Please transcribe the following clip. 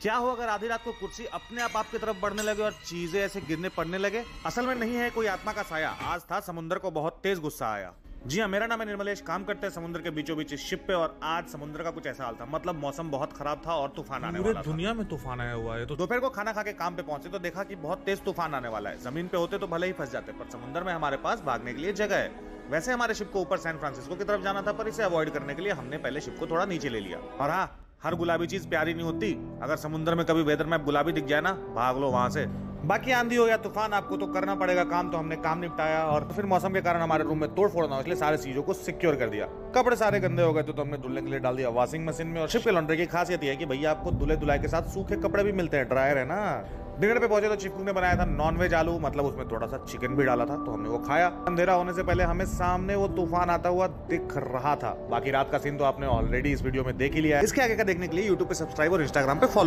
क्या हो अगर आधी रात को कुर्सी अपने आप आपकी तरफ़ बढ़ने लगे और चीज़ें ऐसे गिरने पड़ने लगे? असल में नहीं है कोई आत्मा का साया। आज था समुद्र को बहुत तेज गुस्सा आया। जी हाँ मेरा नाम है निर्मलेश। काम करते हैं समुद्र के बीचों बीच शिप पे और आज समुद्र का कुछ ऐसा हाल था। मतलब मौसम बहुत खराब था और तूफ़ान आने वाला था। दुनिया में तूफ़ान आया हुआ है तो दोपहर को खाना खा के काम पे पहुँचे तो देखा कि बहुत तेज तूफ़ान आने वाला है। ज़मीन पे होते तो भले ही फंस जाते पर समुद्र में हमारे पास भागने के लिए जगह है। वैसे हमारे शिप को ऊपर सैन फ्रांसिस्को की तरफ़ जाना था पर इसे अवॉइड करने के लिए हमने पहले शिप को थोड़ा नीचे ले लिया। और हाँ हर गुलाबी चीज़ प्यारी नहीं होती। अगर समुद्र में कभी वेदर मैप गुलाबी दिख जाए ना भाग लो वहाँ से। बाकी आंधी हो या तूफ़ान आपको तो करना पड़ेगा काम तो हमने काम निपटाया और फिर मौसम के कारण हमारे रूम में तोड़ फोड़ ना इसलिए सारे चीज़ों को सिक्योर कर दिया। कपड़े सारे गंदे हो गए तो, तो हमने धुलने के लिए डाल दिया। वॉशिंग मशीन में और शिप के लॉन्ड्री की खासियत यह है कि भैया आपको धुले धुलाई के साथ सूखे कपड़े भी मिलते हैं ड्रायर है ना। डिनर पे पहुँचे तो चिपकू ने बनाया था नॉनवेज आलू मतलब उसमें थोड़ा सा चिकन भी डाला था तो हमने वो खाया। अंधेरा होने से पहले हमें सामने वो तूफ़ान आता हुआ दिख रहा था। बाकी रात का सीन तो आपने ऑलरेडी इस वीडियो में देख ही लिया इसके आगे का देखने के लिए यूट्यूब पे सब्सक्राइब और इंस्टाग्राम पे फॉलो